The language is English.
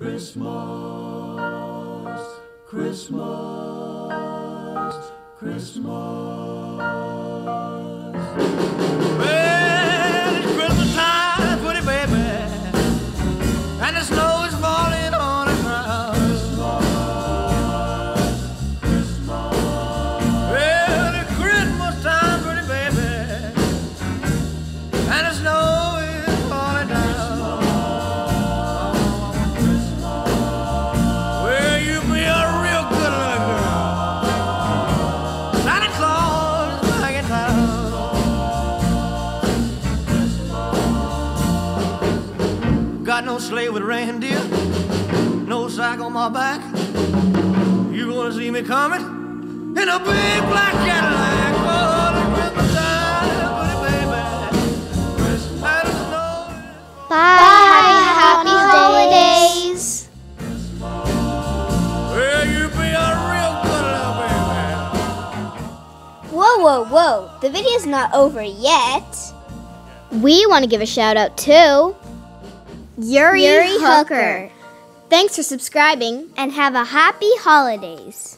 Christmas, Christmas, Christmas. Well, it's Christmas time, pretty baby, and the snow is falling on the ground. Christmas, Christmas. Well, it's Christmas time, pretty baby, and the snow Got no sleigh with reindeer, no sack on my back. You gonna see me coming in a big black Cadillac? Oh, the Christmas time, pretty baby. And the snow is Bye. Happy, holidays. Well, you be a real good little baby. Whoa, whoa, whoa. The video's not over yet. We want to give a shout out to Yuri, Hooker. Thanks for subscribing and have a happy holidays.